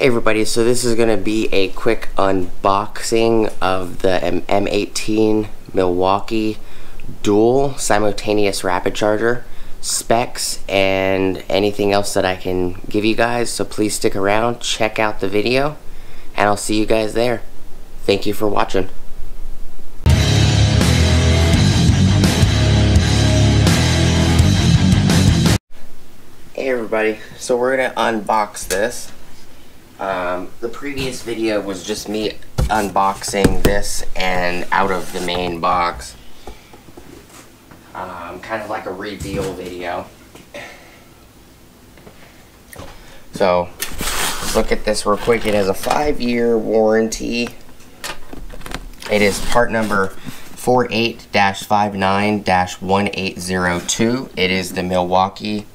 Hey everybody, so this is going to be a quick unboxing of the M M18 Milwaukee dual simultaneous rapid charger specs and anything else that I can give you guys. So please stick around, check out the video, and I'll see you guys there. Thank you for watching. Hey everybody, so we're going to unbox this. Um, the previous video was just me unboxing this and out of the main box. Um, kind of like a reveal video. So, look at this real quick. It has a five-year warranty. It is part number 48-59-1802. It is the Milwaukee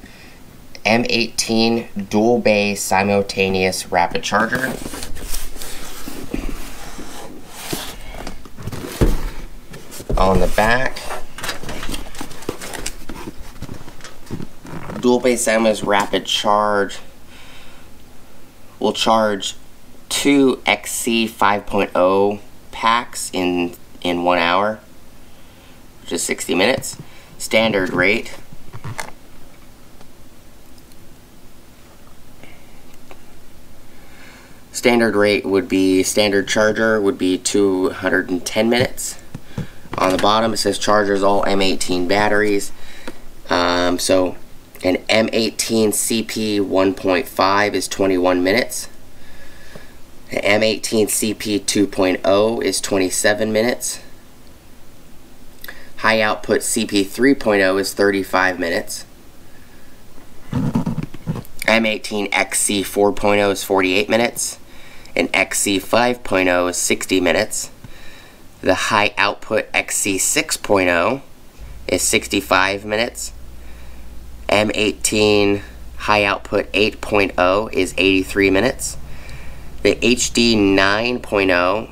M18 dual bay simultaneous rapid charger. On the back, dual bay simultaneous rapid charge will charge two XC 5.0 packs in in one hour, which is 60 minutes. Standard rate standard rate would be standard charger would be 210 minutes. On the bottom it says chargers all M18 batteries. Um, so an M18 CP 1.5 is 21 minutes. An M18 CP 2.0 is 27 minutes. High output CP 3.0 is 35 minutes. M18 XC 4.0 is 48 minutes and XC 5.0 is 60 minutes. The high output XC 6.0 is 65 minutes. M18 high output 8.0 is 83 minutes. The HD 9.0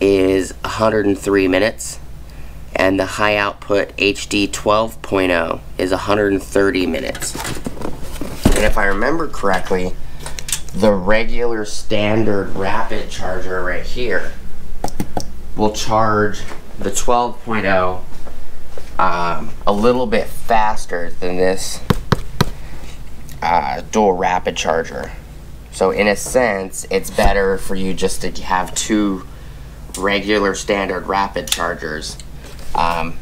is 103 minutes. And the high output HD 12.0 is 130 minutes. And if I remember correctly, the regular standard rapid charger right here will charge the 12.0 um, a little bit faster than this uh, dual rapid charger. So in a sense, it's better for you just to have two regular standard rapid chargers. Um,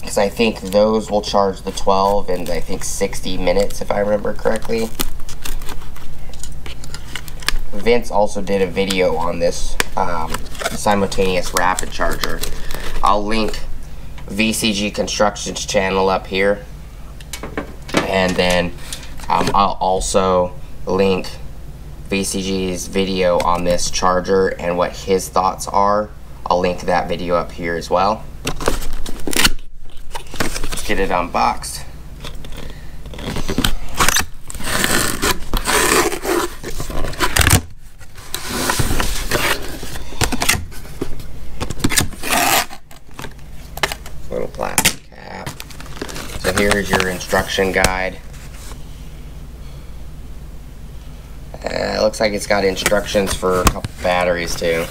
because I think those will charge the 12 in I think 60 minutes if I remember correctly. Vince also did a video on this um, simultaneous rapid charger. I'll link VCG Construction's channel up here. And then um, I'll also link VCG's video on this charger and what his thoughts are. I'll link that video up here as well. Let's get it unboxed. So here's your instruction guide. Uh, it looks like it's got instructions for a couple batteries too.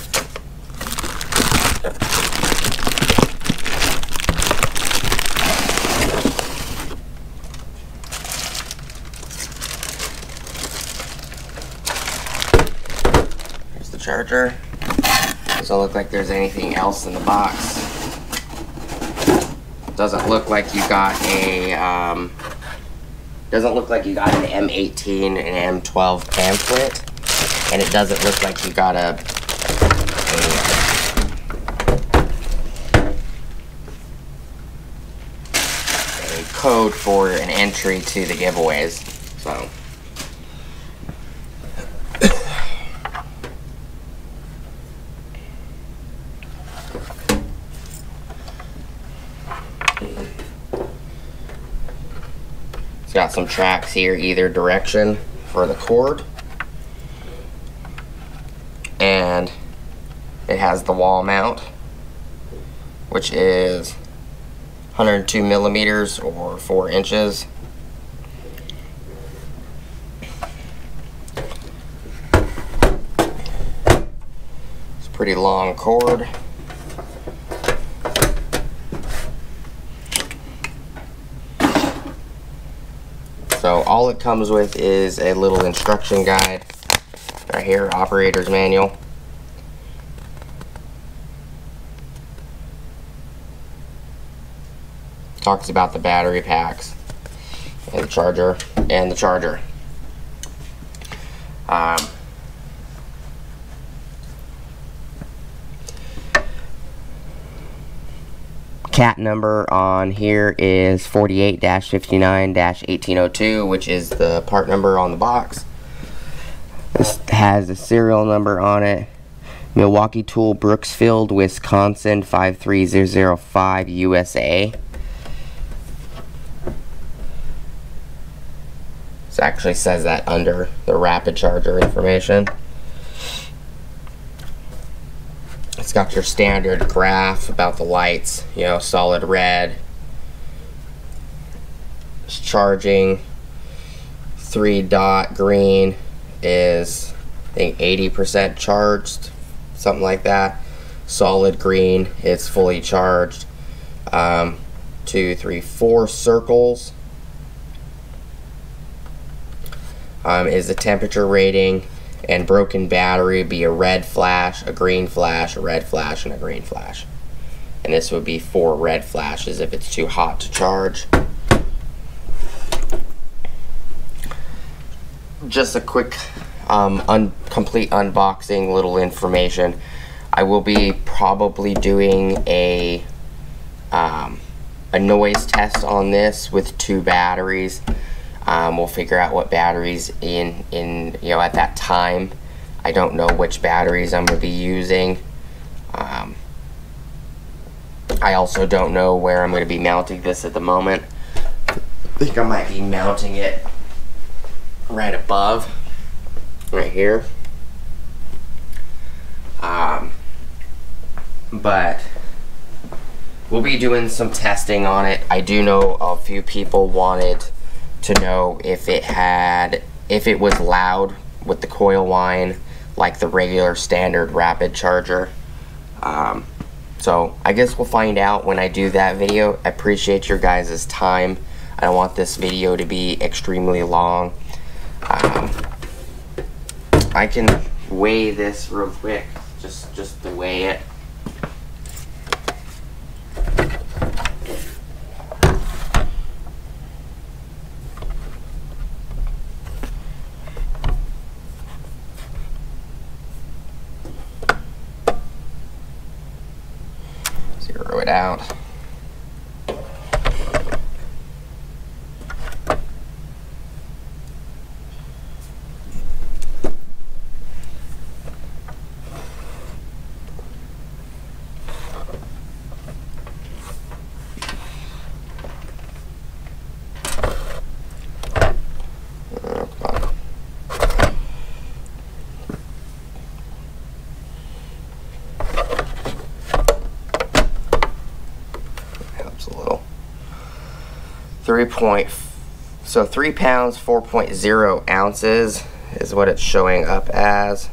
Here's the charger. Doesn't look like there's anything else in the box doesn't look like you got a um, doesn't look like you got an M18 and M12 pamphlet and it doesn't look like you got a, a, a code for an entry to the giveaways so It's got some tracks here either direction for the cord. And it has the wall mount, which is 102 millimeters or 4 inches. It's pretty long cord. So all it comes with is a little instruction guide right here, operator's manual. Talks about the battery packs and the charger and the charger. Um, cat number on here is 48-59-1802, which is the part number on the box. This has a serial number on it. Milwaukee Tool, Brookfield, Wisconsin 53005 USA. This actually says that under the rapid charger information. It's got your standard graph about the lights, you know, solid red. It's charging. Three dot green is, I think, 80% charged, something like that. Solid green, it's fully charged. Um, two, three, four circles um, is the temperature rating and broken battery would be a red flash, a green flash, a red flash, and a green flash. And this would be four red flashes if it's too hot to charge. Just a quick, um, un complete unboxing, little information. I will be probably doing a um, a noise test on this with two batteries. Um, we'll figure out what batteries in, in, you know, at that time. I don't know which batteries I'm going to be using. Um, I also don't know where I'm going to be mounting this at the moment. I think I might be mounting it right above, right here. Um, but we'll be doing some testing on it. I do know a few people wanted to know if it had if it was loud with the coil whine like the regular standard rapid charger. Um, so I guess we'll find out when I do that video. I appreciate your guys' time. I don't want this video to be extremely long. Um, I can weigh this real quick just just to weigh it Zero it out. A little. Three point, so three pounds, 4.0 ounces is what it's showing up as.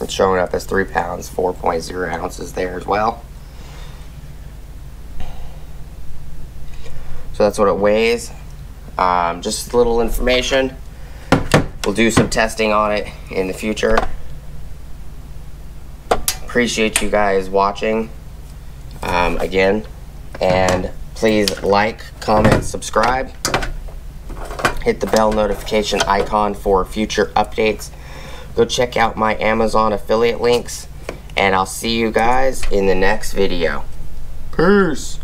It's showing up as three pounds, 4.0 ounces there as well. So that's what it weighs. Um, just little information. We'll do some testing on it in the future. Appreciate you guys watching um, again. And please like, comment, subscribe. Hit the bell notification icon for future updates. Go check out my Amazon affiliate links. And I'll see you guys in the next video. Peace.